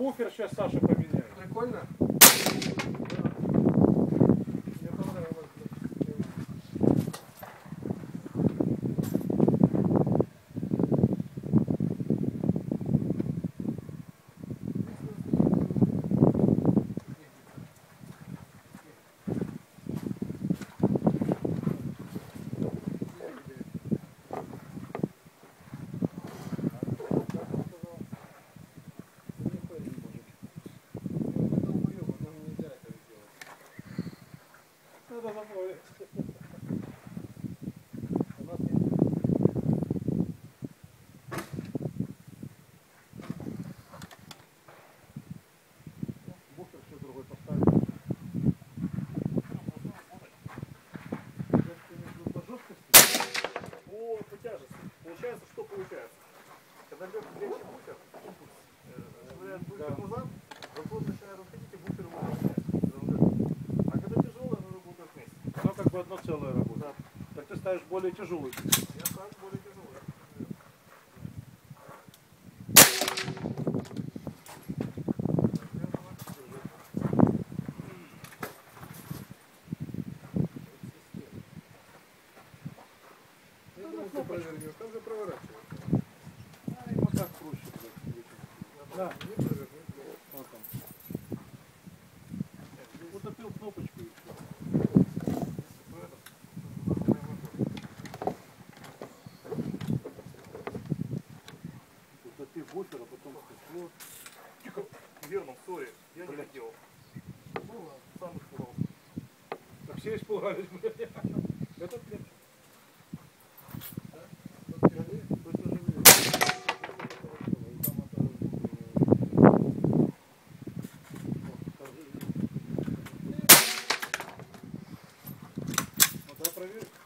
Буфер сейчас Саша поменяет. Прикольно? туда заходит. Получается, что получается? Когда легкий легче бутер, импульс, э, назад, одно целое работа, Да. Так ты ставишь более тяжелый? Я ставлю более тяжелый. провернешь, там же проворачивается. А, вот так проще. Да. буфер, а потом стекло. Тихо. Верно, сори, я Блядь. не хотел. Ну, сам испугался. Так все испугались, блядь. Этот, блядь. проверка.